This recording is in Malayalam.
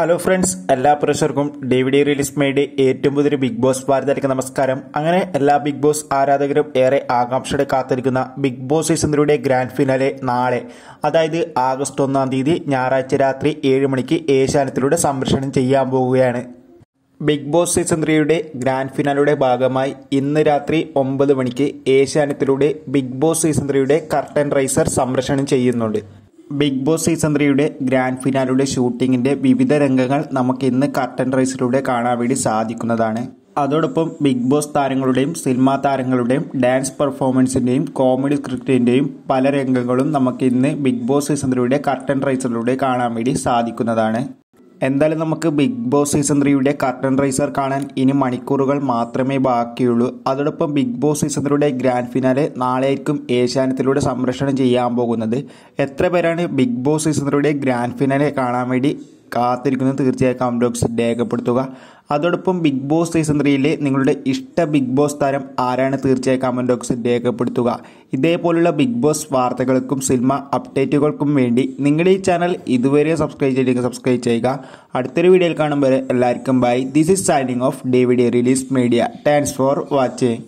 ഹലോ ഫ്രണ്ട്സ് എല്ലാ പ്രേക്ഷകർക്കും ഡി വി ഡി റിലീസ് മേടി ഏറ്റവും പുതിയൊരു ബിഗ് ബോസ് വാർത്തയിലേക്ക് നമസ്കാരം. അങ്ങനെ എല്ലാ ബിഗ് ബോസ് ആരാധകരും ഏറെ ആകാംക്ഷയോടെ കാത്തിരിക്കുന്ന Bigg Boss season grand finale നാളെ അതായത് ആഗസ്റ്റ് ഒന്നാം തീയതി ഞായറാഴ്ച രാത്രി ഏഴ് മണിക്ക് ഏഷ്യാനത്തിലൂടെ സംപ്രേഷണം ചെയ്യാൻ പോവുകയാണ്. ബിഗ് ബോസ് സീസൺ ത്രീയുടെ ഗ്രാൻഡ് ഫിനാലയുടെ ഭാഗമായി ഇന്ന് രാത്രി ഒമ്പത് മണിക്ക് ഏഷ്യാനത്തിലൂടെ ബിഗ് ബോസ് സീസൺ ത്രീയുടെ കർട്ടൻ റൈസർ സംപ്രേഷണം ചെയ്യുന്നുണ്ട്. ബിഗ് ബോസ് സീസൺ ത്രീയുടെ ഗ്രാൻഡ് ഫിനാലിയുടെ ഷൂട്ടിങ്ങിന്റെ വിവിധ രംഗങ്ങൾ നമുക്ക് ഇന്ന് കർട്ടൻ റൈസിലൂടെ കാണാൻ വേണ്ടി സാധിക്കുന്നതാണ്. അതോടൊപ്പം ബിഗ് ബോസ് താരങ്ങളുടെയും സിനിമാ താരങ്ങളുടെയും ഡാൻസ് പെർഫോമൻസിന്റെയും കോമഡി സ്ക്രിപ്റ്റിന്റെയും പല രംഗങ്ങളും നമുക്ക് ഇന്ന് ബിഗ് ബോസ് സീസൺ ത്രീയുടെ കർട്ടൻ റൈസിലൂടെ കാണാൻ വേണ്ടി സാധിക്കുന്നതാണ്. എന്തായാലും നമുക്ക് ബിഗ് ബോസ് സീസൺ ത്രീയുടെ കർട്ടൻ റൈസർ കാണാൻ ഇനി മണിക്കൂറുകൾ മാത്രമേ ബാക്കിയുള്ളൂ. അതോടൊപ്പം ബിഗ് ബോസ് സീസൺ ത്രീയുടെ ഗ്രാൻഡ് ഫിനാലെ നാളെയായിരിക്കും ഏഷ്യാനത്തിലൂടെ സംരക്ഷണം ചെയ്യാൻ പോകുന്നത്. എത്ര പേരാണ് ബിഗ് ബോസ് സീസൺ ത്രീയുടെ ഗ്രാൻഡ് ഫിനാലെ കാണാൻ വേണ്ടി കാത്തിരിക്കുന്നത് തീർച്ചയായും കമന്റ് ബോക്സിൽ രേഖപ്പെടുത്തുക. അതോടൊപ്പം ബിഗ് ബോസ് സീസൺ ത്രീയിലെ നിങ്ങളുടെ ഇഷ്ട ബിഗ് ബോസ് താരം ആരാണ് തീർച്ചയായും കമന്റ് ബോക്സിൽ രേഖപ്പെടുത്തുക. ഇതേപോലുള്ള ബിഗ് ബോസ് വാർത്തകൾക്കും സിനിമ അപ്ഡേറ്റുകൾക്കും വേണ്ടി നിങ്ങളുടെ ഈ ചാനൽ ഇതുവരെ സബ്സ്ക്രൈബ് ചെയ്തില്ലെങ്കിൽ സബ്സ്ക്രൈബ് ചെയ്യുക. അടുത്തൊരു വീഡിയോയിൽ കാണുമ്പോൾ എല്ലാവർക്കും bye this is signing off David release media thanks for watching